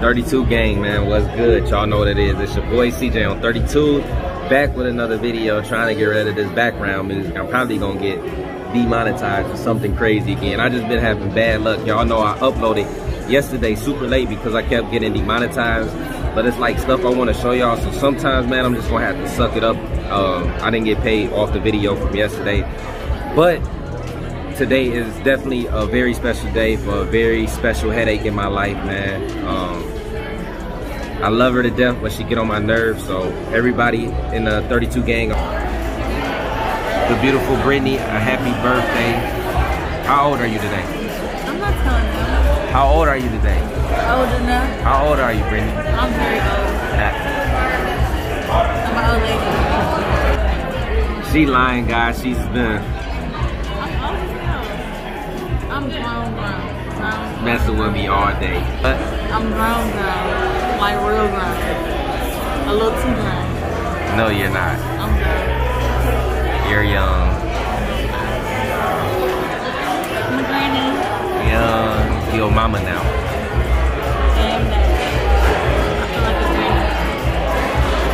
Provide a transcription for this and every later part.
32 gang, man, what's good? Y'all know what it is. It's your boy CJ on 32, back with another video trying to get rid of this background music. I'm probably gonna get demonetized for something crazy again. I just been having bad luck. Y'all know I uploaded yesterday super late because I kept getting demonetized. But it's like stuff I want to show y'all. So sometimes, man, I'm just gonna have to suck it up. Um, I didn't get paid off the video from yesterday. But today is definitely a very special day for a very special headache in my life, man. Um, I love her to death, but she get on my nerves. So everybody in the 32 gang, the beautiful Brittany, a happy birthday. How old are you today? I'm not telling you. How old are you today? Old enough. How old are you, Brittany? I'm very old. I'm an old lady. She lying, guys. She's been I'm grown, grown. grown. messing with me all day. But I'm grown, grown. Like real grown. A little too grown. no, you're not. I'm grown. You're young. I'm a granny. Young. You're mama now. And I feel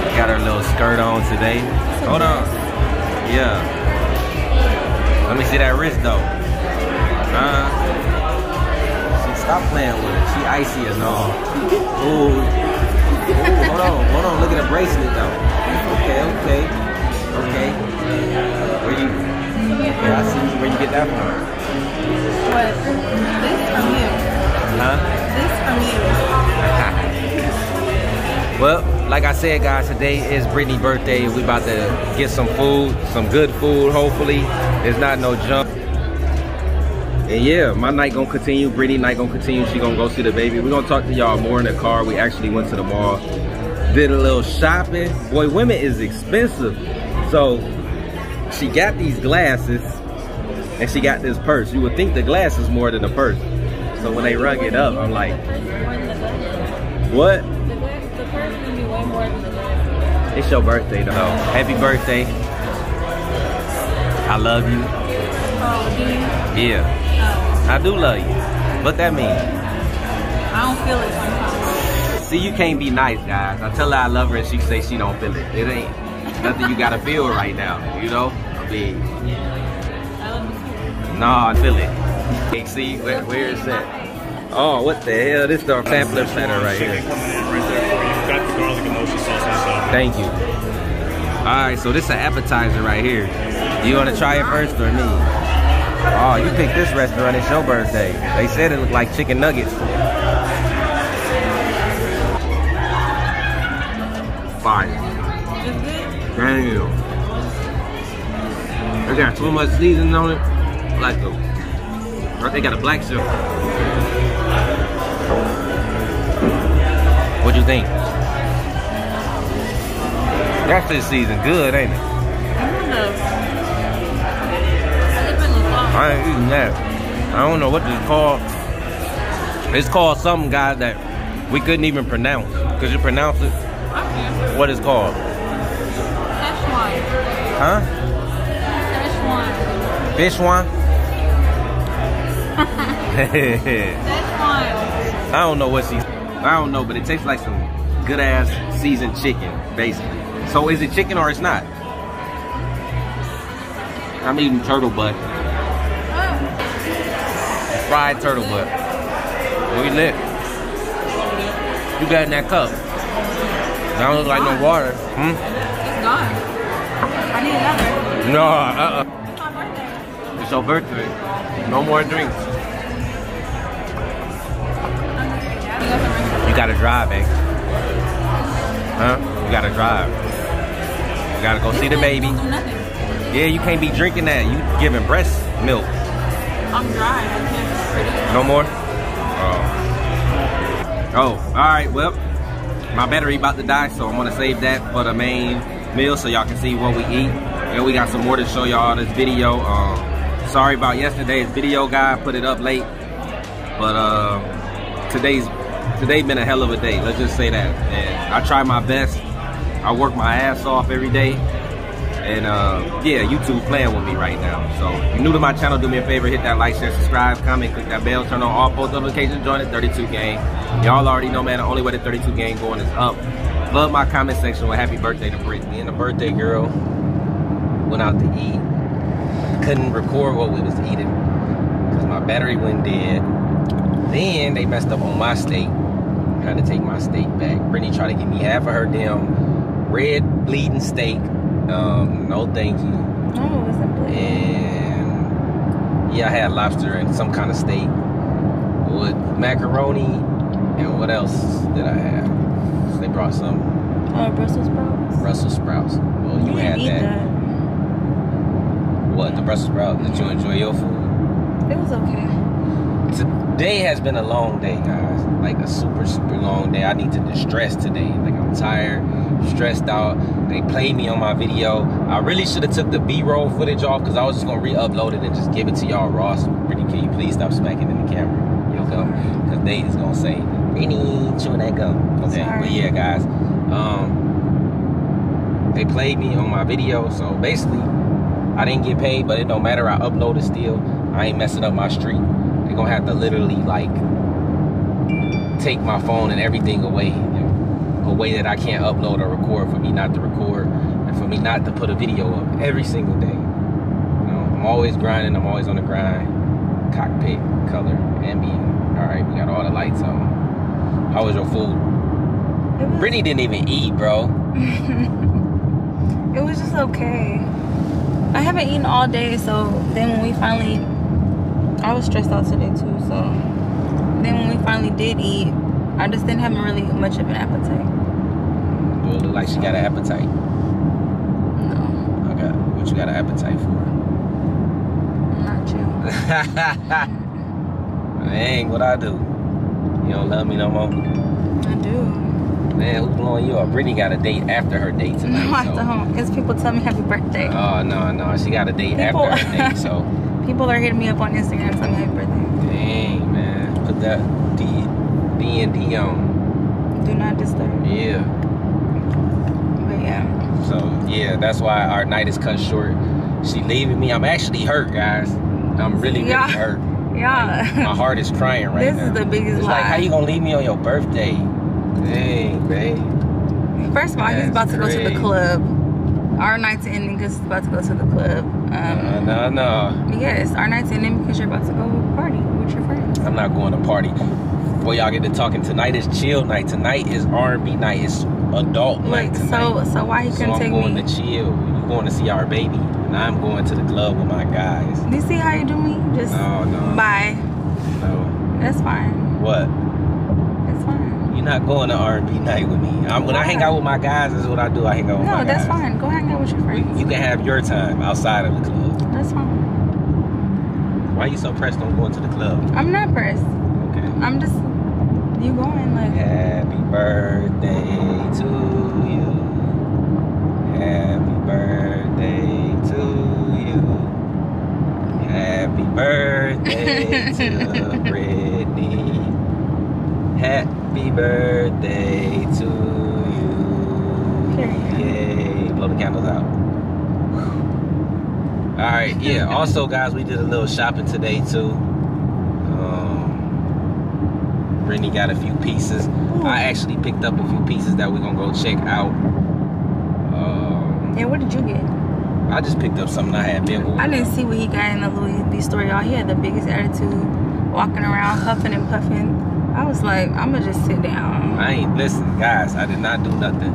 like. Got her little skirt on today. Hold on. Yeah. Let me see that wrist though. She stop playing with it. She icy as all. Ooh. Ooh, hold on, hold on. Look at the bracelet though. Okay, okay, okay. Where you? Okay, I see. Where you get that from? What? This from you. Huh? This from you. Well, like I said, guys, today is Brittany's birthday. We about to get some food, some good food, hopefully. There's not no junk. And yeah, my night gonna continue. Brittany night gonna continue. She gonna go see the baby. We're gonna talk to y'all more in the car. We actually went to the mall, did a little shopping. Boy, women is expensive. So she got these glasses and she got this purse. You would think the glasses more than the purse. So when they rug it up, I'm like, More than the glass. what? The purse gonna way more than the glass. It's your birthday though. Happy birthday. I love you. Oh? Yeah, I do love you. What that mean? I don't feel it sometimes. See, you can't be nice, guys. I tell her I love her and she say she don't feel it. It ain't nothing you gotta feel right now, you know? I mean, I love you too. nah, I feel it. Hey, see, where, where is that? Oh, what the hell? This is our sampler center right here. coming in right there for you. Got the garlic and mochi sauce Thank you. All right, so this is an appetizer right here. You want to try it first or me? Oh, you picked this restaurant. It's your birthday. They said it looked like chicken nuggets. Fire. Damn. They got too much seasoning on it. Like a, they got a black sugar. What do you think? That fish season good, ain't it? I ain't eating that. I don't know what this is called. It's called something, guys, that we couldn't even pronounce. Could you pronounce it? What it's called? Szechuan. Huh? Szechuan. Fish one? Szechuan. I don't know what she. I don't know, but it tastes like some good ass seasoned chicken, basically. So is it chicken or it's not? I'm eating turtle butt, fried turtle butt. We lit. You got in that cup. That don't look like no water. Hmm? It's gone. I need another. No, uh-uh. It's my birthday. It's your birthday. No more drinks. You gotta drive, eh? Huh? You gotta drive. You gotta go see the baby. Don't do nothing. Yeah, you can't be drinking that. You giving breast milk. I'm dry. No more? Oh. Oh, alright, well, my battery about to die, so I'm gonna save that for the main meal so y'all can see what we eat. And we got some more to show y'all this video. Um, sorry about yesterday's video, guy. Put it up late. But uh, today's today been a hell of a day. Let's just say that. And I try my best. I work my ass off every day. And uh, yeah, YouTube playing with me right now. So if you're new to my channel, do me a favor, hit that like, share, subscribe, comment, click that bell, turn on all post notifications, join the 32 gang. Y'all already know, man, the only way the 32 gang going is up. Love my comment section with happy birthday to Brittany. And the birthday girl went out to eat. Couldn't record what we was eating because my battery went dead. Then they messed up on my steak. Had to take my steak back. Brittany tried to give me half of her damn red bleeding steak. Um, no thank you. No, it wasn't blue. And yeah, I had lobster and some kind of steak with macaroni and what else did I have? They brought some Oh, Brussels sprouts. Brussels sprouts. Well, you, You had eat that. What the Brussels sprouts? Did you enjoy your food? It was okay. Today has been a long day, guys. Like a super, super long day. I need to distress today. Like I'm tired, stressed out. They played me on my video. I really should have took the B-roll footage off because I was just gonna re-upload it and just give it to y'all raw. So, Brittany, can you please stop smacking in the camera? Yo, go. Because they is gonna say, Brittany, chewing that gum. Okay, but yeah, guys. Um, they played me on my video, so basically, I didn't get paid, but it don't matter. I uploaded still. I ain't messing up my street. They're gonna have to literally like take my phone and everything away. A way that I can't upload or record for me not to record and for me not to put a video up every single day. You know, I'm always grinding, I'm always on the grind. Cockpit, color, ambient. Alright, we got all the lights on. How was your food? Was, Brittany didn't even eat, bro. it was just okay. I haven't eaten all day, so then when we finally, I was stressed out today too. So then when we finally did eat, I just didn't have really much of an appetite. Look like she got an appetite. No, I got what you got an appetite for? not you. Dang, what I do? You don't love me no more? I do. Man, who's blowing you up? Brittany got a date after her date tonight. No, I so. don't. It's people tell me happy birthday. Oh no, no, she got a date People- after her date. So, People are hitting me up on Instagram telling me happy birthday. dang man, put that D D and D on. Do not disturb. Yeah. So yeah, that's why our night is cut short. She leaving me. I'm actually hurt, guys. I'm really, really Yeah. hurt. Yeah. My heart is crying right this now. This is the biggest It's lie. like, how you gonna leave me on your birthday? Dang, babe. First of all, he's about to go to the club. Our night's ending because he's about to go to the club. Uh, Um, no, no. Yes, our night's ending because you're about to go party with your friends. I'm not going to party. Boy, y'all get to talking. Tonight is chill night. Tonight is R&B night. It's adult night Like, tonight. so, so why he So couldn't I'm take going me? to chill. You going to see our baby, and I'm going to the club with my guys. Do you see how you do me? Just No, no, bye. no. That's fine. What? That's fine. You're not going to R&B night with me. I'm, when I hang out with my guys, is what I do. I hang out with my guys. No, that's fine. Go hang out with your friends. You can have your time outside of the club. That's fine. Why are you so pressed on going to the club? I'm not pressed. Okay. I'm just you going like Happy birthday to you. Happy birthday to you. Happy birthday to Brittany. Happy birthday to you. Period. Yay. Blow the candles out. All right, yeah. Also, guys, we did a little shopping today too. Um, Brittany got a few pieces. I actually picked up a few pieces that we're gonna go check out. Um, Yeah, what did you get? I just picked up something I had been. I didn't see what he got in the Louis V store, y'all. He had the biggest attitude, walking around huffing and puffing. I was like, I'm gonna just sit down. I ain't listen, guys. I did not do nothing.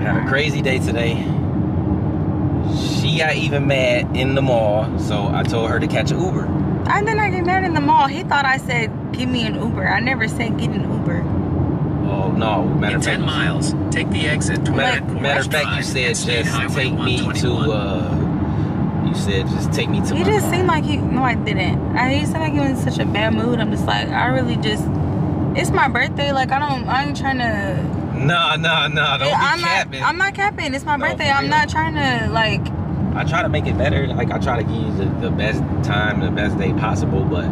Had a crazy day today. She got even mad in the mall, so I told her to catch an Uber. I did not get mad in the mall. He thought I said, give me an Uber. I never said get an Uber. Oh no, matter In of fact, 10 miles, take the exit 20 Matter, matter of fact, you said just take me to uh. You said just take me to He just car. seemed like he, no, I didn't. I, he seemed like he was in such a bad mood. I'm just like, I really just, it's my birthday. Like, I don't, I ain't trying to, No, no, no, don't I'm be not. I'm not capping. It's my No, birthday. I'm not trying to, like, I try to make it better. Like I try to give you the, the best time, the best day possible, but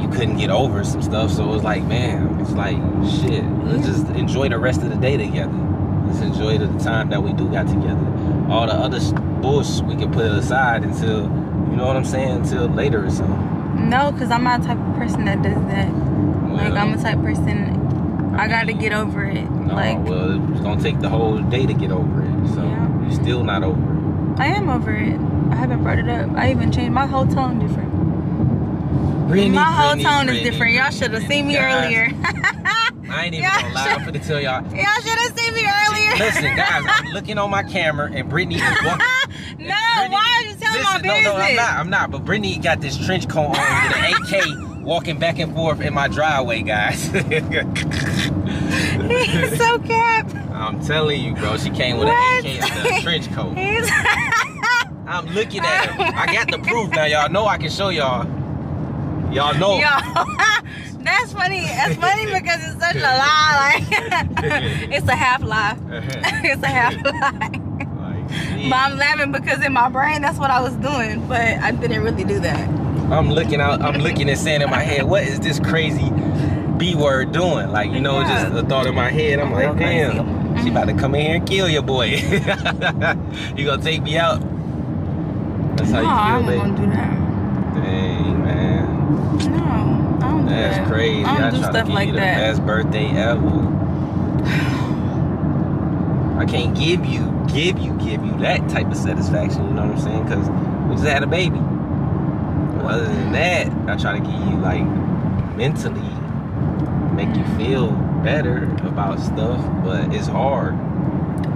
you couldn't get over some stuff. So it was like, man, it's like shit. Let's just enjoy the rest of the day together. let's enjoy the time that we do got together. All the other sh- bullshit we can put it aside until you know what I'm saying until later or something. No, because I'm not the type of person that does that. like, I'm the type of person, I, gotta get over it. No, like, well, it's gonna take the whole day to get over it. So Yeah. you're still not over it. I am over it. I haven't brought it up. I even changed my whole tone different. Brittany, my whole Brittany, tone Brittany, is different. Y'all should have seen me guys, earlier. I ain't even gonna lie. I'm finna tell y'all. Y'all should have seen me earlier. Listen, guys, I'm looking on my camera and Brittany is walking. no, why are you telling Listen, my no, business? no, I'm not. I'm not. But Brittany got this trench coat on with an AK walking back and forth in my driveway, guys. He's so cap. I'm telling you, bro. She came with What? an AK and a trench coat. He's I'm looking at him. I got the proof now. Y'all know I can show y'all. Y'all know. Yo, that's funny. That's funny because it's such a lie. Like, it's a half lie. Uh-huh. It's a half lie. Like, But I'm laughing because in my brain that's what I was doing, but I didn't really do that. I'm looking out. I'm looking and saying in my head, what is this crazy B word doing? Like, you know, Yeah. just a thought in my head. I'm like, damn, she about to mm-hmm. come in here and kill your boy. you gonna take me out? That's how no, I you don't feel, want baby. to do that. Dang, man. No, I don't do That's that. crazy. I don't do stuff give like you the that. best birthday ever. I can't give you, give you, give you that type of satisfaction. You know what I'm saying? Because we just had a baby. But other than that, I try to give you like mentally, make you feel better about stuff. But it's hard.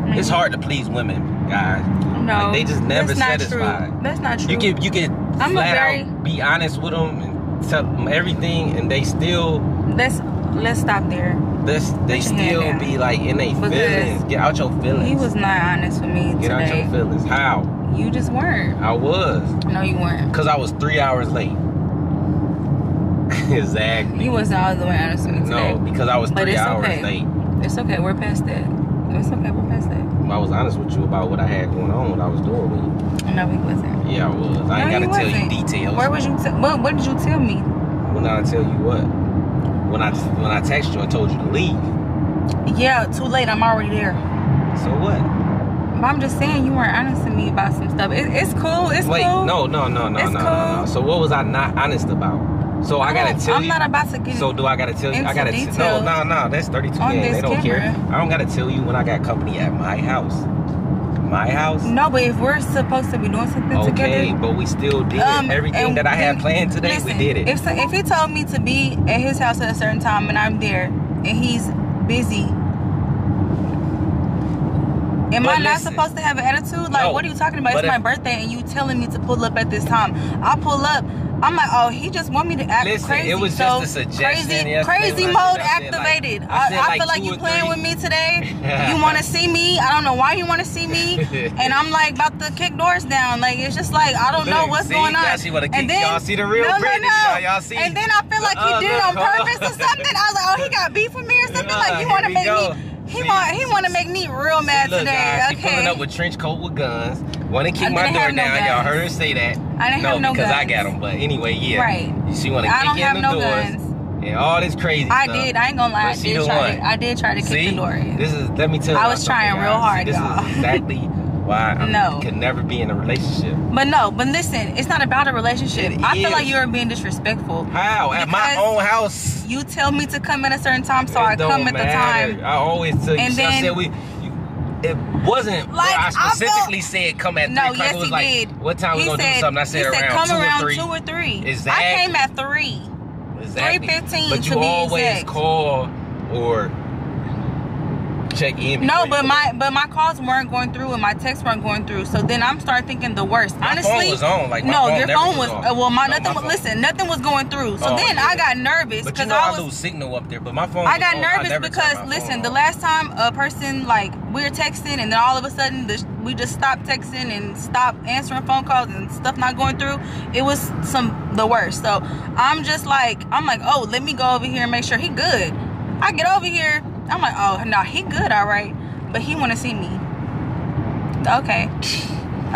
It's mm-hmm. hard to please women, guys. No, Like, they just never satisfied. True. That's not true. You can you can I'm flat very- out be honest with them and tell them everything, and they still let's let's stop there. this they Put your hand still be like in their Because feelings. Get out your feelings. He was not honest with me Get out your feelings. How? You just weren't. I was No, you weren't. because I was three hours late. exactly. You wasn't all the way honest with me today. No, because I was But three hours okay. late. It's okay. We're past that. It's okay. We're past that. I was honest with you about what I had going on, what I was doing with you. No, he wasn't. Yeah, I was. I No, ain't gotta tell you details. Where was you? T- what, what did you tell me? when I tell you what? When I when I texted you and told you to leave. Yeah, too late. I'm already there. So what? But I'm just saying you weren't honest with me about some stuff. It, it's cool. It's Wait, cool. no, no, no, no, It's no, no, no. cool. So what was I not honest about? So I, gotta don't- tell I'm you. not about to get so do I gotta tell you? I gotta t- no, no, no. That's 32 on this They don't care. I don't gotta tell you when I got company at my house. My house. No, but if we're supposed to be doing something Okay, together, but we still did um, everything that I had planned today. listen, we did it. If so, if he told me to be at his house at a certain time and I'm there and he's busy, am But I not listen. supposed to have an attitude? Like, No, what are you talking about? It's my birthday and you telling me to pull up at this time. I pull up. I'm like, oh, he just want me to act Listen, crazy. it was so just a suggestion Crazy, crazy mode said, like- activated. I I, I like, feel like you playing with me today. you want to see me? I don't know why you want to see me. and I'm like about to kick doors down. Like it's just like I don't know what's see? going on. She wanna kick- and then y'all see the real no, no, no. y'all see? And then I feel like he did it on purpose or something. I was like, oh, he got beef with me or something. Like you Uh, want to make go. me. He See? want he want to make me real mad Look, today. guys, she okay. pulling up with trench coat with guns. Want to kick my door no down. Y'all heard her say that. I didn't no, have no because I guns. got them. But anyway, yeah. Right. She want to I kick don't in have the no doors guns. and all this crazy I stuff. did. I ain't gonna lie. I did try. To, I did try to kick See, the door in. this is. Let me tell you. I was trying real hard, This y'all. is exactly why I No. can never be in a relationship. But no, but listen, it's not about a relationship. It I feel like you're being disrespectful. How at my own house? You tell me to come at a certain time, so It I come don't at the matter. time. I always tell you. And so I then- said we. you- It wasn't. Like, I I felt- specifically said come at No, three o'clock. yes, it was he like, did. what time we he gonna said, do something? I said he around come two around or three. two or three. Exactly. I came at three. Exactly. 3:15 But to you always exact. call or check in. No, but my but my calls weren't going through and my texts weren't going through. So then I'm starting thinking the worst. My Honestly, phone was on, like, no, phone your phone was was. on. well, my No, nothing. my was listen, nothing was going through. So Oh, then yeah. I got nervous But you because know I I, was. lose signal up there. But my phone. I got on. nervous turn because listen, the last time a person like we were texting and then all of a sudden the, we just stopped texting and stopped answering phone calls and stuff not going through. It was some the worst. So I'm just like I'm like oh let me go over here and make sure he good. I get over here. I'm like oh no he good all right, but he want to see me. Okay,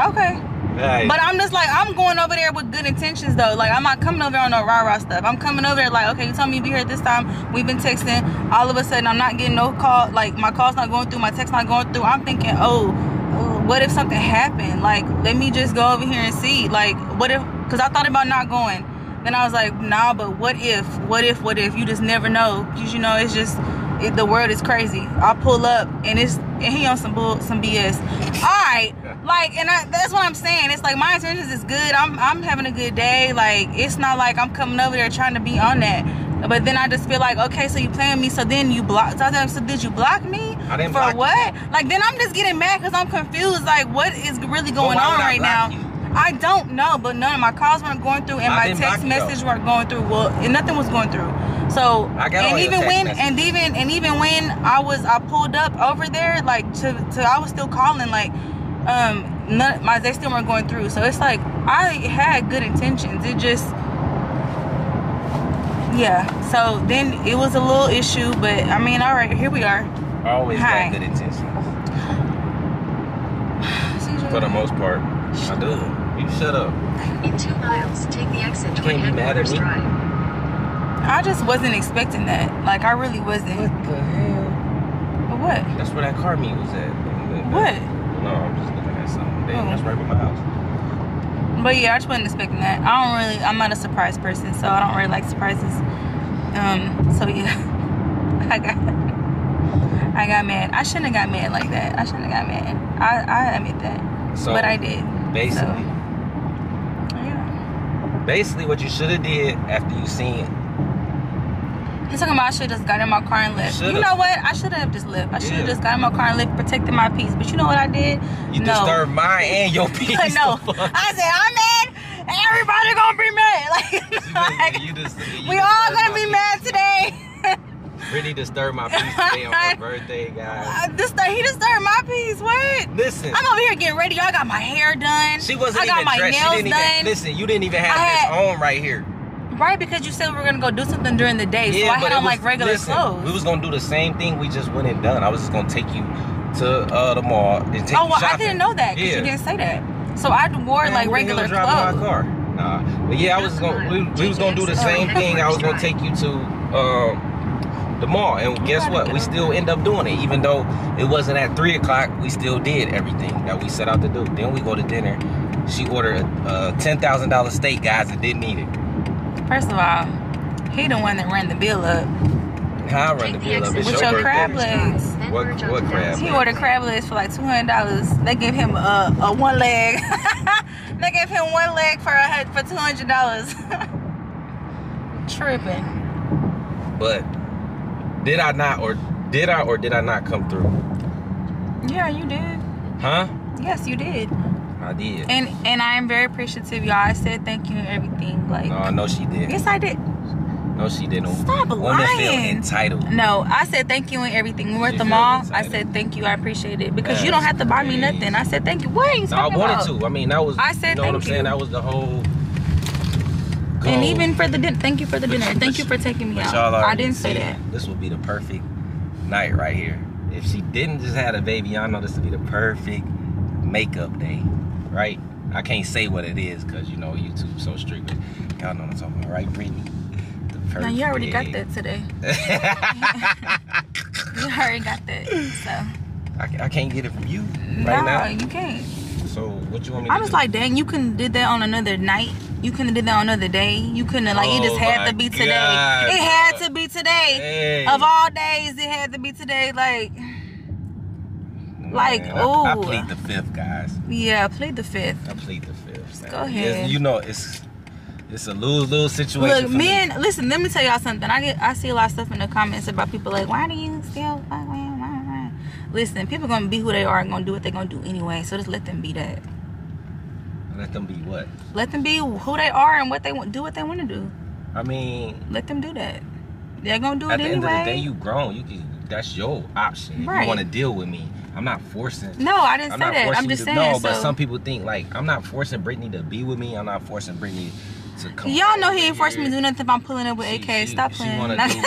okay. Right. But I'm just like, I'm going over there with good intentions though. Like I'm not coming over there on no rah rah stuff. I'm coming over there like, okay, you told me to be here this time. We've been texting. All of a sudden, I'm not getting no call. Like my call's not going through. My text not going through. I'm thinking, oh, what if something happened? Like let me just go over here and see. Like what if? Because I thought about not going. Then I was like, nah, but what if? What if? What if? You just never know. Cause you know it's just it, the world is crazy. I pull up and it's and he on some bull some BS. All right, like and I, that's what I'm saying. It's like my intentions is good. I'm I'm having a good day. Like it's not like I'm coming over there trying to be on that. But then I just feel like, okay, so you playing me, so then you block. So, so did you block me? I didn't for block you. what? Like then I'm just getting mad because I'm confused. Like what is really going on right now? you? I don't know, but none of my calls weren't going through, and I my text though. message weren't going through. Well, and nothing was going through. So I got and even when messages. and even and even when I was I pulled up over there, like to to I was still calling like um none, my they still weren't going through. So it's like I had good intentions. It just yeah. So then it was a little issue, but I mean, all right, here we are. I always Hi. got good intentions. For the most part, I do. You shut up. In two miles, take the exit You toward can't be mad at Headwaters me. Drive. I just wasn't expecting that. Like I really wasn't. What the hell? But what? That's where that car meet was at. What? No, I'm just looking at something. Damn, Oh. that's right by my house. But yeah, I just wasn't expecting that. I don't really. I'm not a surprise person, so I don't really like surprises. Um. So yeah, I got. I got mad. I shouldn't have got mad like that. I shouldn't have got mad. I I admit that. So but I did. basically, So, yeah. basically what you should have did after you seen He's talking about I should have just got in my car and left. Should've. You know what? I should have just left. I should have Yeah. just got in my car and left, protected my peace. But you know what I did? you no. disturbed mine and your peace. no. I said I'm mad. Everybody gonna be mad. Like, You just- you just- you we all gonna be peace. mad today. Really disturbed my peace today on my birthday, guys. Uh, this he disturbed my peace. What? Listen, I'm over here getting ready. I got my hair done. she wasn't I got even my dressed. She didn't done. even listen. You didn't even have I this had- on right here. Right, because you said we were gonna go do something during the day, so I had on was- like regular listen, clothes. We was gonna do the same thing. We just went and done. I was just gonna take you to uh, the mall and take oh well, I didn't know that because Yeah. you didn't say that. So I wore Man, like who the hell regular driving my car? Nah, but yeah, I was gonna. We, we was gonna do the same thing. I was gonna take you to um, the mall, and guess what? We still end up doing it, even though it wasn't at three o'clock. We still did everything that we set out to do. Then we go to dinner. She ordered a, a ten thousand dollar steak, guys, and didn't eat it. First of all, he the one that ran the bill up. How I run the bill up? It's With your your crab legs. What what crab? He ordered crab legs for like two hundred dollars. They gave him a, a one leg. they gave him one leg for a hun- for two hundred dollars. Tripping. But did I not, or did I, or did I not come through? Yeah, you did. Huh? Yes, you did. I did. And and I am very appreciative, y'all. I said thank you and everything. Like, No, I know she did. yes, I did. No, she didn't. Stop Women feel lying. entitled. No, I said thank you and everything. We were at the mall. I said thank you. I appreciate it because you don't have to buy me crazy. nothing. I said thank you. What are you No, I wanted about? to. I mean, that was. I said you know what I'm thank saying? you. That was the whole. And even for the din- thank you for the But- dinner. Thank you for taking me out. I didn't say that. This would be the perfect night right here. If she didn't just have a baby, y'all know this would be the perfect makeup day, right? I can't say what it is because you know YouTube's so strict. But y'all know what I'm talking about, right, Brittany? The perfect No, you already got that today. You already got that. So I, I can't get it from you no, right now. you can't. So what you want me to do? I was like, dang, you couldn't did that on another night. You couldn't have did that on another day. You couldn't have, like it just Oh had to be today. God, it had to be today. Hey. Of all days, it had to be today. Like, like, Man, I, I plead the fifth, guys. yeah, I plead the fifth. I plead the fifth. go It's- ahead. you know, it's it's a lose lose situation. Look, for me. listen. Let me tell y'all something. I get, I see a lot of stuff in the comments about people like, why do you still? Why, why? Listen, people gonna be who they are and gonna do what they're gonna do anyway. So just let them be that. Let them be what? Let them be who they are and what they want. Do what they want to do. I mean, Let them do that. They're gonna do at it the anyway. end of the day, you grown. You can. That's your option. If Right. you want to deal with me, I'm not forcing. no, I didn't I'm say that. I'm just to, saying. No, but some people think like I'm not forcing Brittany to be with me. I'm not forcing Brittany to come. Y'all know he ain't forcing me to do nothing if I'm pulling up with She- AK. she- Stop she playing. do-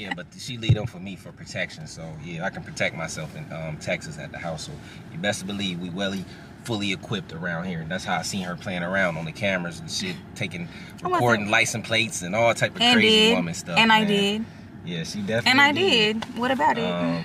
yeah, but she lead them for me for protection. So yeah, I can protect myself in um, Texas at the house. So you best believe we welly fully equipped around here. And That's how I seen her playing around on the cameras and shit, taking recording license plates and all type of And crazy did. woman stuff. and I did. Yeah, she definitely. And I did. What about it? Um,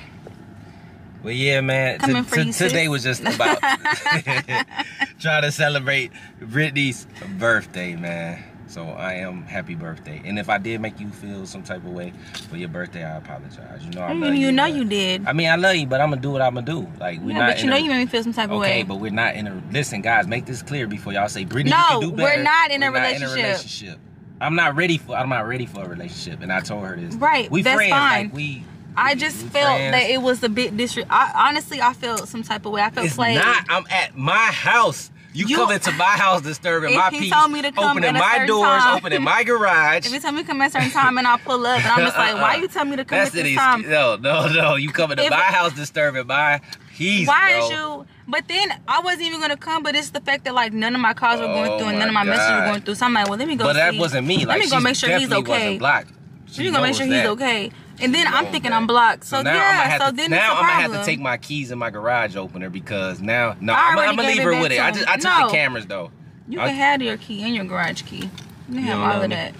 but yeah, man. Coming for you, today was just about trying to celebrate Brittany's birthday, man. So I am happy birthday. And if I did make you feel some type of way for your birthday, I apologize. You know I, I love mean, you know you did. I mean, I love you, but I'm gonna do what I'm gonna do. Like we're yeah, not. but you know a- you made me feel some type of way. Okay, but we're not in a. Listen, guys, make this clear before y'all say Brittany, No, you can do we're better. not in a We're not relationship. I'm not ready for. I'm not ready for a relationship, and I told her this. Right, we that's friends. fine. Like we. I just we felt friends. that it was a bit disre. Honestly, I felt some type of way. I felt It's played. not. I'm at my house. You, You- come into my house disturbing If my he peace, told me to come opening at a my doors, time. opening my garage. Every time you come at a certain time and I pull up and I'm just like, why you tell me to come That's at this the time? No, no, no. You coming to If- my house disturbing my peace, Why bro. is you? But then I wasn't even gonna come. But it's the fact that like none of my calls were going Oh through and none of my messages were going through. So I'm like, well, let me go. But that wasn't me. Like let me go make sure he's okay. Blocked. Let She me go make sure that. he's okay. And then I'm thinking. I'm blocked. So, now I'm yeah. have So to, then now I'm gonna have to take my keys in my garage opener because now no, I I'm, I'm gonna leave her with it. I just I took No. the cameras though. You I- can have your key and your garage key. You can have all of me? that.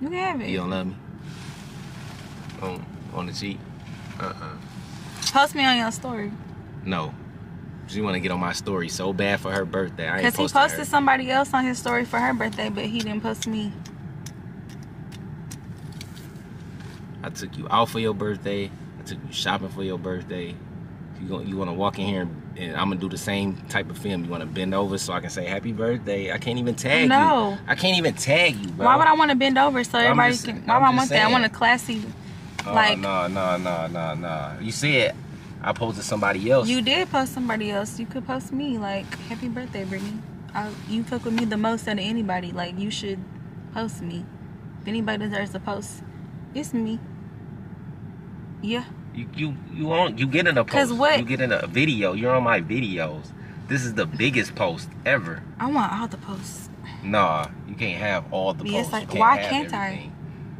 You can have it. You don't love me? On on the cheek? Uh uh Post me on your story. No. She want to get on my story so bad for her birthday. I ain't Cause he posted somebody else on his story for her birthday, but he didn't post me. I took you out for your birthday. I took you shopping for your birthday. You you want to walk in here and, and I'm gonna do the same type of film. You want to bend over so I can say happy birthday. I can't even tag No. you. I can't even tag you, bro. Why would I want to bend over so everybody just- can? Why I'm would I want that? I want a classy. Oh, like- no, no, no, no, no. You said I posted somebody else. You did post somebody else. You could post me like happy birthday, Brittany. I, you fuck with me the most out of anybody. Like you should post me. If anybody deserves a post, it's me. Yeah. You you you on you get in a post. 'Cause what? You get in a video. You're on my videos. This is the biggest post ever. I want all the posts. Nah, you can't have all the Yeah, it's posts. like, you why can't I?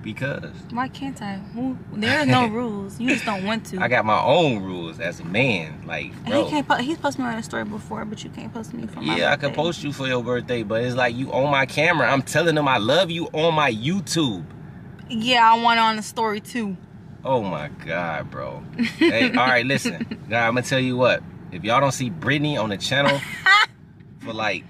Because Why can't I? Who, there are no rules. You just don't want to. I got my own rules as a man. Like, bro. he can't. Po- he's posted me on a story before, but you can't post me for my yeah, I can post you for your birthday, but it's like you on my camera. I'm telling them I love you on my YouTube. Yeah, I want on the story too. Oh my god, bro. hey, all right, listen. Now I'm gonna tell you what. If y'all don't see Brittany on the channel for like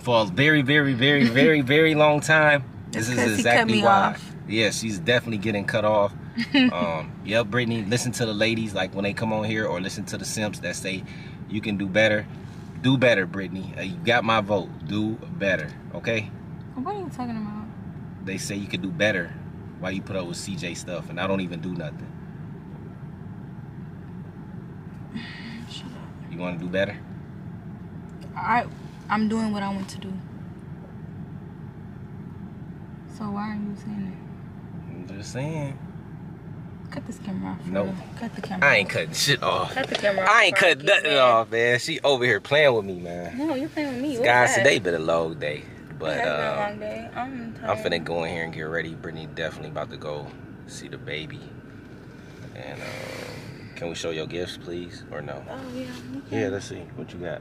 for a very, very, very, very, very long time, this It's is 'cause he cut exactly why. off. Yeah, she's definitely getting cut off. um, yeah, Brittany, listen to the ladies like when they come on here, or listen to the simps that say you can do better. Do better, Brittany. Uh, you got my vote. Do better, okay? What are you talking about? They say you could do better. Why you put up with CJ stuff, and I don't even do nothing. You want to do better? I, I'm doing what I want to do. So why are you saying I'm just saying. Cut this camera off. No. real. Cut the camera. I ain't cutting shit off. Cut the camera off. I ain't cutting nothing off, man. She over here playing with me, man. No, you're playing with me. Guys, that? today been a long day, but been a uh. I'm I'm finna go in here and get ready. Brittany definitely about to go see the baby. And uh, can we show your gifts, please, or no? Oh yeah. you Yeah, let's see what you got.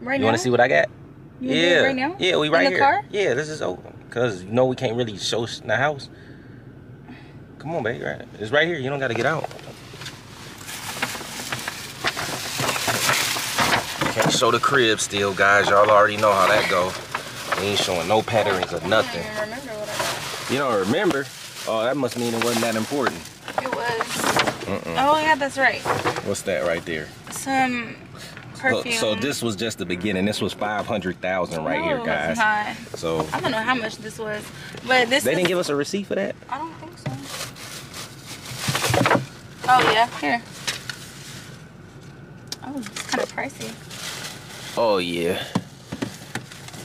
Right you now. want to see what I got? You yeah, right now? yeah, we In right the here. car? Yeah, this is open because you know we can't really show in the house. Come on, baby, right? It's right here. You don't got to get out. Can't show the crib still, guys. Y'all already know how that go. Ain't showing no patterns or nothing. I remember what You don't remember? Oh, that must mean it wasn't that important. It was. Mm-mm. Oh yeah, that's right. What's that right there? Some So, perfume. so this was just the beginning. This was five hundred thousand right No, here, guys. So I don't know how much this was, but this. they didn't give us a receipt for that. I don't think so. Oh yeah, here. Oh, it's kind of pricey. Oh yeah.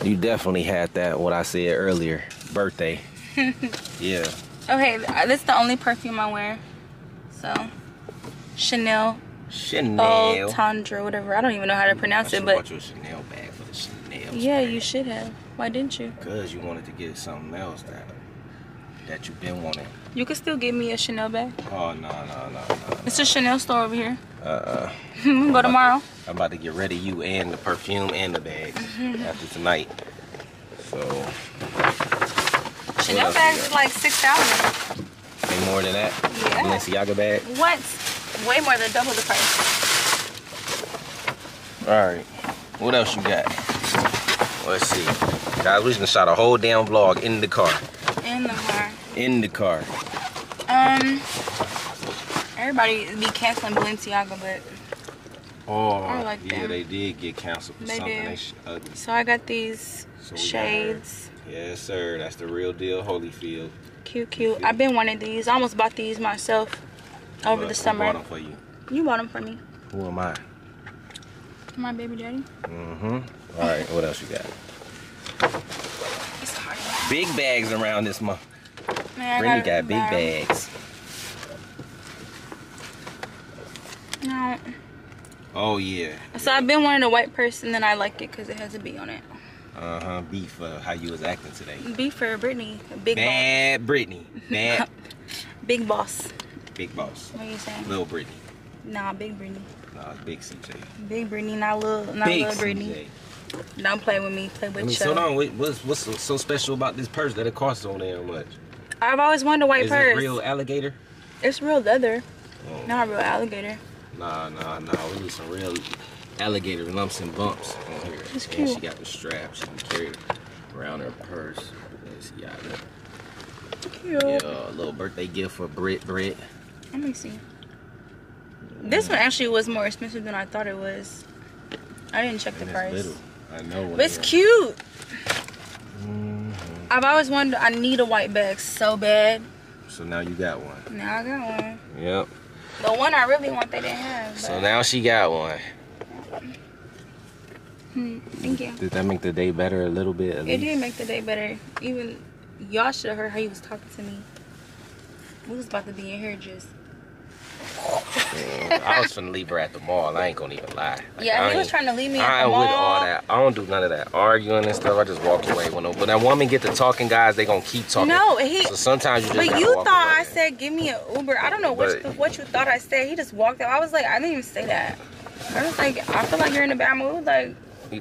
You definitely had that. What I said earlier, birthday. yeah. Okay, uh, this is the only perfume I wear. So, Chanel, Chanel. Tendre, whatever. I don't even know how to pronounce I it, but you Chanel bag for the Chanel. yeah, you should have. Why didn't you? Because you wanted to get something else that that you've been wanting. You could still give me a Chanel bag. Oh no no no no. It's a Chanel store over here. Uh-uh. go tomorrow. I'm about to get rid of you and the perfume and the bags mm-hmm. after tonight. So, Chanel bags is like six thousand. any more than that? Yeah. Balenciaga bag? What? Way more than double the price. All right. What else you got? Let's see. Guys, we just shot a whole damn vlog in the car. In the car. In the car. Um. Everybody be canceling Balenciaga, but Oh, I like yeah, them. they did get canceled for They something. did. They ugly. so I got these So we got shades. Yes, sir. That's the real deal, Holyfield. Cute, cute. I've been wanting these. I almost bought these myself over the summer. bought 'em for you. You bought them for me. Who am I? My baby daddy. Mm-hmm. All right. What else you got? It's hard. Big bags around this month. Man, I Brittany gotta got big bags. No. Oh yeah. So I've been wanting a white purse, and then I like it because it has a B on it. Uh huh. Beef. for how you was acting today? B for Brittany. Big Bad Brittany. Bad. Big boss. big boss. What are you saying? Little Brittany. Nah, big Brittany. Nah, big CJ. Big Brittany, not little, not Big little Brittany. CJ. Don't play with me. Play with I mean, you. so what's what's so, so special about this purse that it costs so damn much? I've always wanted a white Is purse. it real alligator? It's real leather, Oh, not real alligator. Nah, nah, nah. We need some real alligator lumps and bumps on here. It's and cute. she got the strap. She can carry it around her purse. Let's see, yeah, Cute. yeah, a little birthday gift for Brit Brit. Let me see. This one actually was more expensive than I thought it was. I didn't check the And price. it's little. I know. But it's cute. Mhm. I've always wanted. I need a white bag so bad. So now you got one. Now I got one. Yep. The one I really want, they didn't have. So but- now she got one. Hmm, thank you. Did that make the day better a little bit? It did make the day better. Even y'all should have heard how he was talking to me. We was about to be in here just. I was finna leave her at the mall. I ain't gonna even lie. Like, Yeah, I he was trying to leave me I at the ain't mall. with all that. I don't do none of that arguing and stuff. I just walk away. When, when that woman get to talking, guys, they gonna keep talking. No, he. So sometimes you just But you thought away. I said give me an Uber. I don't know what what you thought I said. He just walked out. I was like, I didn't even say that. I was like, I feel like you're in a bad mood. Like,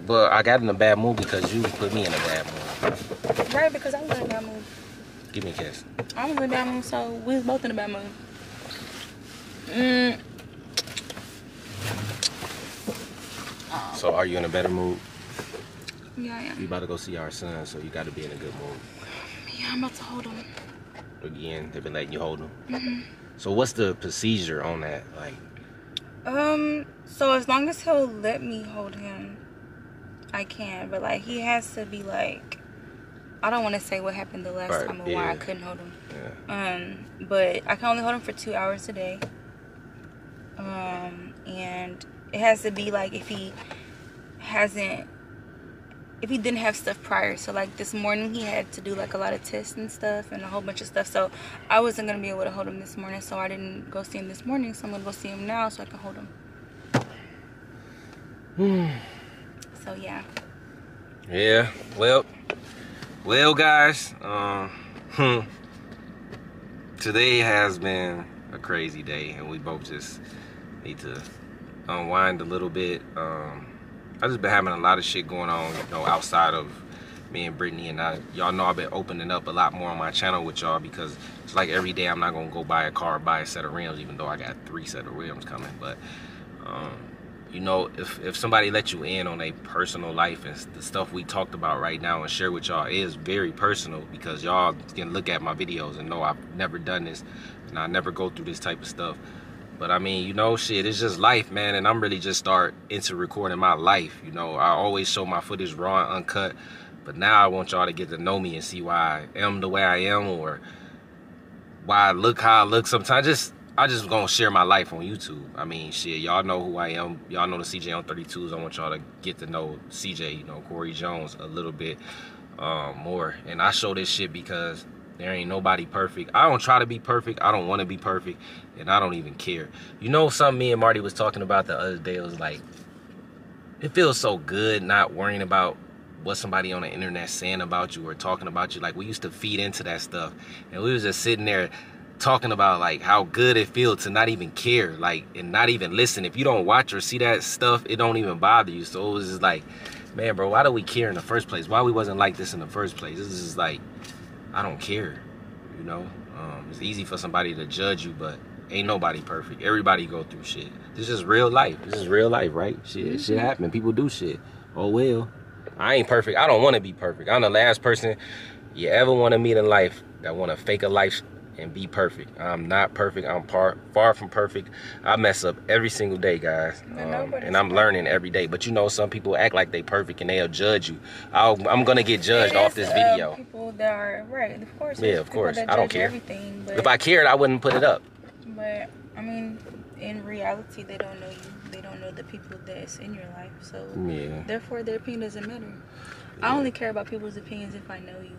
But I got in a bad mood because you put me in a bad mood. right? Because I was in a bad mood. Give me a kiss. I was in a bad mood, so we was both in a bad mood. Mm. So are you in a better mood? Yeah, yeah. We about to go see our son, so you got to be in a good mood. Yeah, I'm about to hold him. Again, they've been letting you hold him. Mm-hmm. So what's the procedure on that? Like, Um, so as long as he'll let me hold him, I can. But like, he has to be like, I don't want to say what happened the last Right, time and why I couldn't hold him. yeah. Um, but I can only hold him for two hours a day. Um, and it has to be like if he hasn't, if he didn't have stuff prior. So like this morning he had to do like a lot of tests and stuff and a whole bunch of stuff. So I wasn't gonna be able to hold him this morning. So I didn't go see him this morning. So I'm gonna go see him now so I can hold him. so yeah. Yeah. Well, well, guys. Um, today has been a crazy day, and we both just need to unwind a little bit. Um, I just been having a lot of shit going on, you know, outside of me and Brittany, and I, y'all know I've been opening up a lot more on my channel with y'all because it's like every day I'm not gonna go buy a car, buy a set of rims, even though I got three set of rims coming, but. Um, you know, if, if somebody let you in on a personal life and the stuff we talked about right now and share with y'all is very personal because y'all can look at my videos and know I've never done this and I never go through this type of stuff. But I mean, you know, shit, it's just life, man. And I'm really just start into recording my life. You know, I always show my footage raw and uncut. But now I want y'all to get to know me and see why I am the way I am or why I look how I look sometimes. Just I just gonna share my life on YouTube. I mean, shit, y'all know who I am. Y'all know the CJ on 32s. I want y'all to get to know CJ, you know, Corey Jones a little bit um, more. And I show this shit because there ain't nobody perfect. I don't try to be perfect. I don't want to be perfect, and I don't even care. You know, something me and Marty was talking about the other day. It was like, it feels so good not worrying about what somebody on the internet saying about you or talking about you. Like we used to feed into that stuff, and we was just sitting there talking about like how good it feels to not even care, like and not even listen. If you don't watch or see that stuff, it don't even bother you. So it was just like, man, bro, why do we care in the first place? Why we wasn't like this in the first place? This is like, I don't care. You know, um, it's easy for somebody to judge you, but ain't nobody perfect. Everybody go through shit. This is real life. This is real life, right? Shit, shit happen. People do shit. Oh well. I ain't perfect. I don't want to be perfect. I'm the last person you ever want to meet in life that want to fake a life and be perfect. I'm not perfect. I'm par, far from perfect. I mess up every single day, guys. Um, and I'm learning every day. But you know, some people act like they perfect and they'll judge you. I'll, I'm gonna get judged off is, this uh, video. people that are right, of course. Yeah, of course. I don't care. If I cared, I wouldn't put it up. but I mean, in reality, they don't know you. They don't know the people that's in your life. So Yeah. therefore, their opinion doesn't matter. I only care about people's opinions if I know you,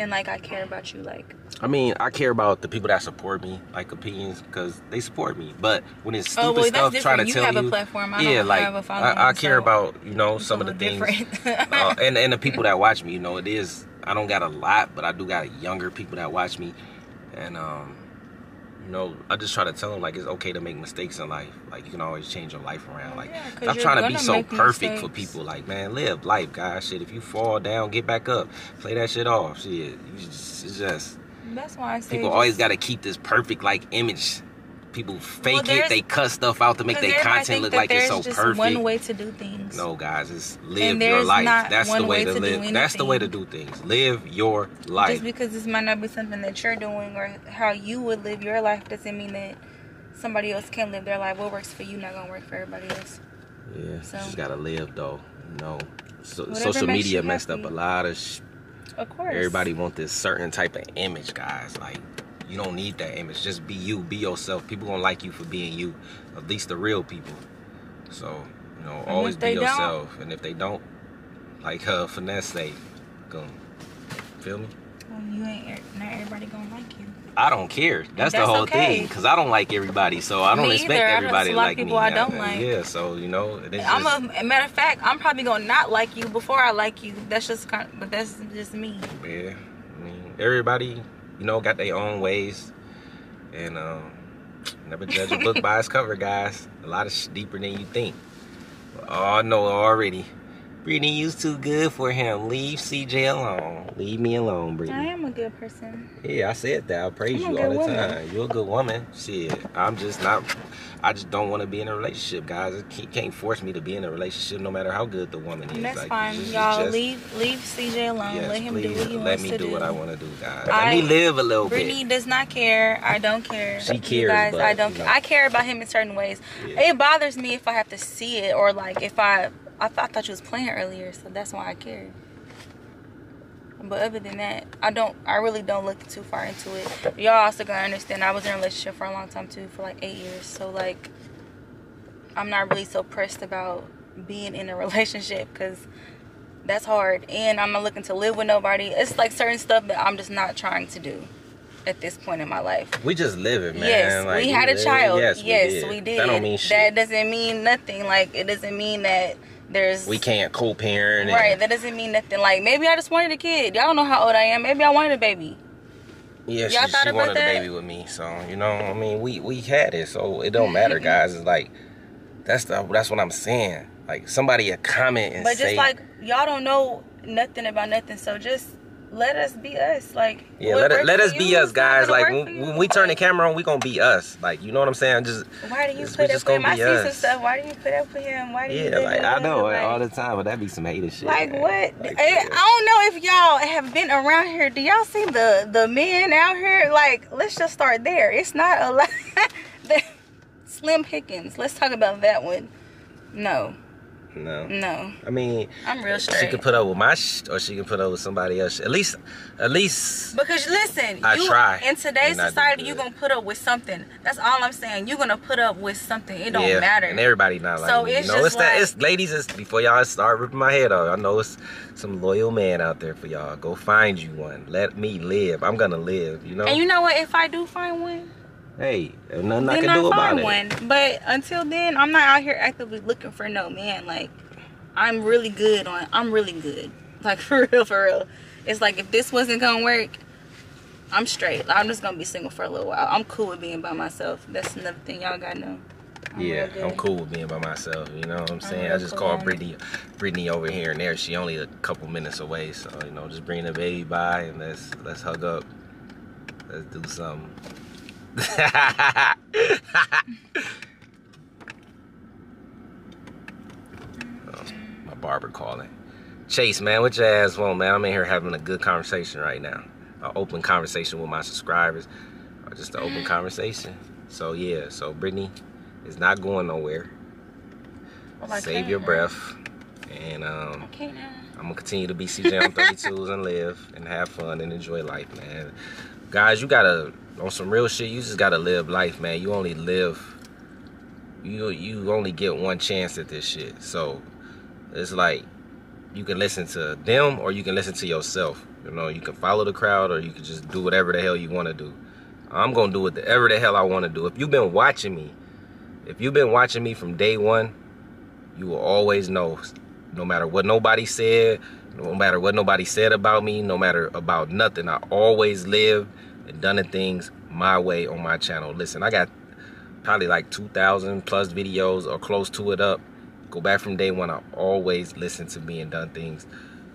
and like I care about you. Like I mean, I care about the people that support me, like opinions, because they support me. But when it's stupid Oh, well, stuff trying to different. You tell have a you, platform. I yeah, don't like have a following, I, I care so about you know some of the things, uh, and and the people that watch me. You know, it is I don't got a lot, but I do got younger people that watch me, and um, you know, I just try to tell them like it's okay to make mistakes in life. Like you can always change your life around. Like Yeah, I'm trying to be so perfect for people. Like man, live life, guys. Shit, if you fall down, get back up. Play that shit off. Shit, you just, it's just. that's why I say People just- always got to keep this perfect like image. People fake it. They cut stuff out to make their content look like it's so just perfect. One way to do things. No, guys, it's live your life. not That's the way way to, to live. That's the way to do things. Live your life. Just because this might not be something that you're doing or how you would live your life doesn't mean that somebody else can live their life. What works for you not gonna work for everybody else. yeah, so- you just gotta live though. You know, so, social media messed up a lot of. Sh- Of course. everybody want this certain type of image, guys. Like you don't need that image. Just be you. Be yourself. People gonna like you for being you. At least the real people. So you know, always be they don't- yourself. And if they don't, like uh, finesse say, go. Feel me? Well, you ain't. Not everybody gonna like you. I don't care. That's, the whole okay. thing. Cause I don't like everybody, so I don't Me expect either. Everybody to of like me. people I don't Yeah, like. Yeah, so you know, I'm just, a, matter of fact. I'm probably gonna not like you before I like you. That's just kind. but that's just me. yeah. I mean, everybody, you know, got their own ways, and um, never judge a book by its cover, guys. A lot of shit deeper than you think. Oh, know already. Brittany, you's too good for him. Leave CJ alone. Leave me alone, I am a good person. Yeah, I said that. I praise I'm you all the woman. time. You're a good woman. Shit, I'm just not. I just don't want to be in a relationship, guys. You can't- force me to be in a relationship, no matter how good the woman is. And that's Like, fine. just- Y'all just- leave leave CJ alone. Yes, let him please, do what he let wants me to do, do. what I want to do, guys. I- let me live a little Brittany bit. does not care. I don't care. She You cares, guys, but, I don't. you know. I care about him in certain ways. Yeah. It bothers me if I have to see it or like if I. I, th- I thought you was playing earlier, so that's why I cared. But other than that, I don't. I really don't look too far into it. Y'all also gonna understand. I was in a relationship for a long time too, for like eight years. So like, I'm not really so pressed about being in a relationship because that's hard. And I'm not looking to live with nobody. It's like certain stuff that I'm just not trying to do at this point in my life. We just living, man. yes, Like, we had a live- child. Yes, Yes, we did. we did. That don't mean shit. That doesn't mean nothing. Like it doesn't mean that there's we can't co-parent. and- Right, that doesn't mean nothing. Like maybe I just wanted a kid. Y'all don't know how old I am. Maybe I wanted a baby. Yeah, Y'all she, she wanted that? a baby with me, so you know, I mean, we we had it, so it don't matter, guys. It's like that's the that's what I'm saying. Like somebody a comment and say, But say, just like y'all don't know nothing about nothing, so just let us be us. Like yeah, let it, let us be us, guys. Like when, when we turn the camera on, we gonna be us. Like you know what I'm saying? Just Why do you put just up with be sis and us. stuff? Why do you put up with him? Why do you? yeah, like I know da- all the time, but that be some hater shit. Like man. what? Like, Eh, yeah. I don't know if y'all have been around here. Do y'all see the the men out here? Like, let's just start there. It's not a lot. the Slim Pickens. Let's talk about that one. No, no. no. I mean, I'm real straight. she can put up with my sh- or she can put up with somebody else. At least, at least Because listen, I you try in today's and I do society, you're gonna put up with something. That's all I'm saying. You're gonna put up with something. It don't yeah, matter. And everybody not like So me. it's you know, just it's that it's ladies, it's before y'all start ripping my head off. I know it's some loyal man out there for y'all. Go find you one. Let me live. I'm gonna live, you know? and you know what? If I do find one, hey, there's nothing I then can I do about find it. one. But until then, I'm not out here actively looking for no man. Like I'm really good on. I'm really good. Like for real, for real. It's like if this wasn't gonna work, I'm straight. I'm just gonna be single for a little while. I'm cool with being by myself. That's another thing y'all gotta know. I'm yeah, I'm cool with being by myself. You know what I'm saying? I real just cool called. Brittany, Brittany over here and there. She only a couple minutes away, so you know, just bring the baby by and let's let's hug up. Let's do something. My barber calling. Chase, man, what your ass want, man? I'm in here having a good conversation right now. An open conversation with my subscribers. Or just an open conversation. So yeah, so Brittany is not going nowhere. Well, Save your breath. And um, I'm gonna continue to be CJ on 32s and live and have fun and enjoy life, man. Guys, you gotta on some real shit. You just gotta live life, man. You only live. You you only get one chance at this shit. So it's like you can listen to them or you can listen to yourself. You know, you can follow the crowd or you can just do whatever the hell you want to do. I'm gonna do whatever the hell I want to do. If you've been watching me, if you've been watching me from day one, you will always know no matter what nobody said, no matter what nobody said about me, no matter about nothing, I always live and done the things my way on my channel. Listen, I got probably like 2,000 plus videos or close to it up. Go back from day one, I always listened to me and done things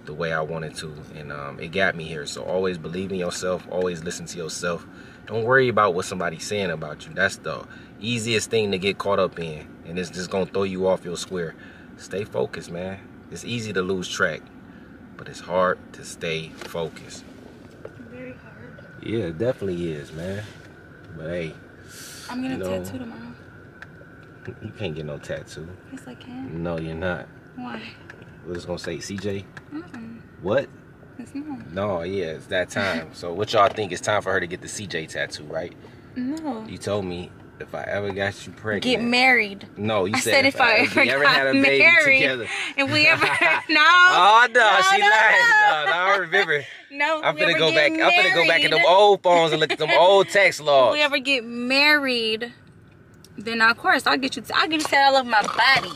the way I wanted to. And um, it got me here. So always believe in yourself, always listen to yourself. Don't worry about what somebody's saying about you. That's the easiest thing to get caught up in. And it's just gonna throw you off your square. Stay focused, man. It's easy to lose track, but it's hard to stay focused. Yeah, it definitely is, man. But hey, I'm getting No. a tattoo tomorrow. you can't get no tattoo. Yes, I can. No, you're not. Why? We're just gonna say CJ. Mm-mm. What? It's not. No, yeah, it's that time. so what y'all think? It's time for her to get the CJ tattoo, right? No. You told me if I ever got you pregnant. Get married. No, you I said, said if I if ever we ever got had a baby married. together. If we ever no. Oh no, No, she no, lied. no. No, I remember. no. I'm ever go back. get I'm finna go back in them old phones and look at them old text If we ever get married, then of course I'll get you. I'll get you tattooed all over my body.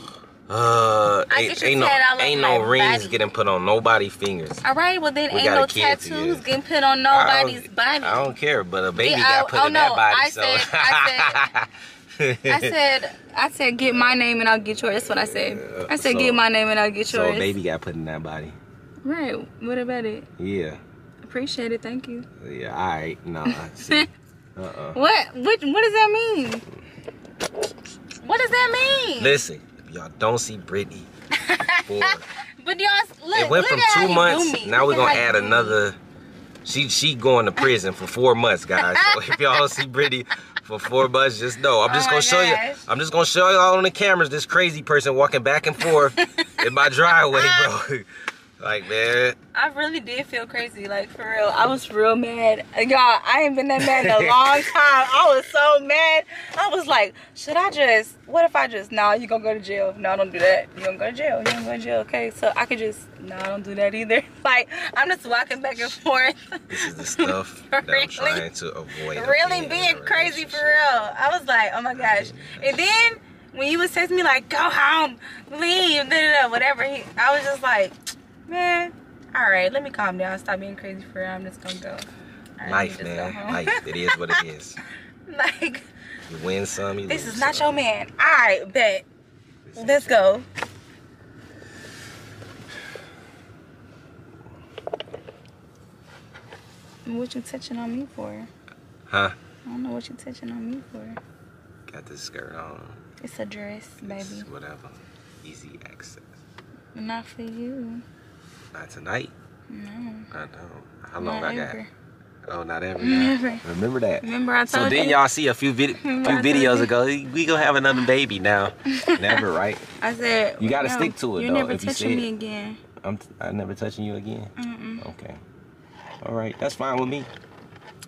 Uh, I ain't, ain't no tatted all over ain't no rings body. getting put on nobody's fingers. All right. Well then We ain't no tattoos getting put on nobody's don't- body. I don't care, but a baby Yeah, got put oh, in no, that body. I so said- I I said, I said, get my name and I'll get yours. That's what I said. I said, So- get my name and I'll get so yours. a baby got put in that body. Right. What about it? Yeah, Appreciate it. Thank you. yeah. All right, nah. See, uh, uh What? What? What does that mean? What does that mean? Listen, y'all don't see Brittany for But y'all, look, it went look from two months. Now we're gonna add another. She she going to prison for four months, guys. So if y'all see Brittany for four months, just know I'm just Oh gonna show you. I'm just gonna show you all on the cameras this crazy person walking back and forth in my driveway, bro. Like man, I really did feel crazy, like for real. I was real mad. Y'all, I ain't been that mad in a long time. I was so mad. I was like, should I just, what if I just, nah, you gonna go to jail. No, don't do that. You gonna go to jail. You gonna go to jail. Okay, so I could just, no, nah, don't do that either. Like, I'm just walking back and forth. this is the stuff that Really? I'm trying to avoid. really being in being a crazy for real. I was like, oh my gosh. And then when you was texting me like, go home, leave, da, da, da, whatever, he, I was just like, man, all right, let me calm down. Stop being crazy for real. I'm just gonna go. Right, Life, man. go. Life. It is what it is. like, You win some, you lose some. this is not some. your man. All right, bet. Let's go. What you touching on me for? Huh? I don't know what you touching on me for. Got this skirt on. It's a dress, It's baby. whatever. Easy access. Not for you. Not tonight. No. I know. How long not I got? Oh, not ever. Never. Remember that. Remember I told So told then you? y'all see a few vid- few Remember I told videos you? ago. We gonna have another baby now. Never, right? I said You gotta no, stick to it, You're though, never if you touching me again. I'm t- I never touching you again. Mm-mm. Okay. All right, that's fine with me.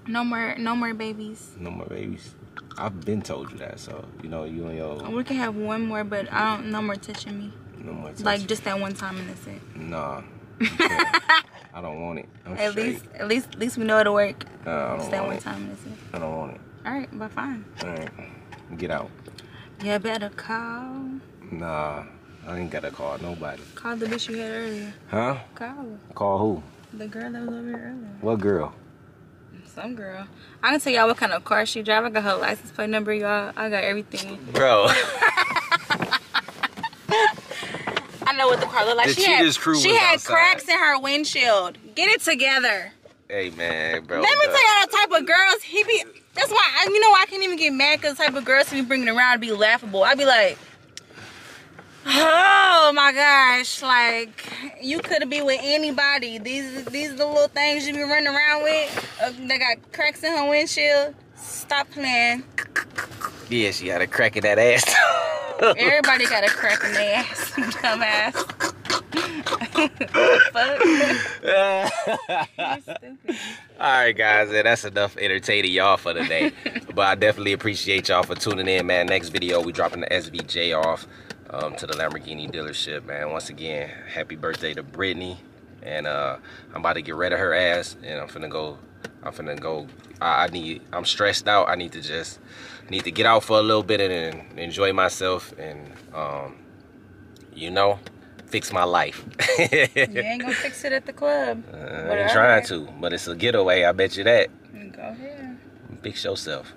No more, no more babies. No more babies. I've been told you that, so you know you and your We can have one more, but I don't. No more touching me. no more. Touching. Like just that one time and that's it. nah. I don't want it. I'm At straight. least, at least, at least we know it'll work. Nah, I don't that one it. time and that's it. I don't want it. All right, but fine. All right, get out. You better call. Nah, I ain't gotta call nobody. Call the bitch you had earlier. Huh? Call her. Call who? The girl that was over here earlier. What girl? Some girl. I can tell y'all what kind of car she drive. I got her license plate number, y'all. I got everything. Bro. Know what the car look like. The she had, crew she had outside. cracks in her windshield. Get it together. hey man, bro. Let me tell y'all the type of girls he be. That's why I- you know why I can't even get mad because the type of girls he be bringing around be laughable. I'd be like, oh my gosh, like you could be with anybody. These these are the little things you be running around with. Uh, they got cracks in her windshield. Stop playing. Yeah, she got a crack in that ass. Everybody got a crack in their ass, dumbass. Fuck. All right, guys, that's enough entertaining y'all for today. but I definitely appreciate y'all for tuning in, man. Next video, we dropping the SVJ off um, to the Lamborghini dealership, man. Once again, happy birthday to Brittany, and uh, I'm about to get rid of her ass, and I'm finna go. I'm finna go. I, I need. I'm stressed out. I need to just need to get out for a little bit and enjoy myself, and um, you know, fix my life. You ain't gonna fix it at the club. I But ain't trying to, but it's a getaway. I bet you that. Go ahead. Fix yourself.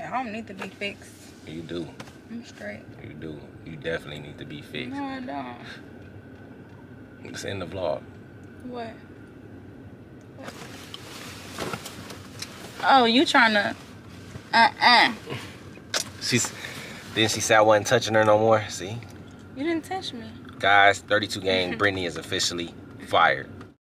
I don't need to be fixed. You do. I'm straight. You do. You definitely need to be fixed. No, I don't. It's in the vlog. What? Oh, you trying to? Uh uh. She's. Then she said I wasn't touching her no more. See, You didn't touch me. guys, 32 gang. Brittany is officially fired.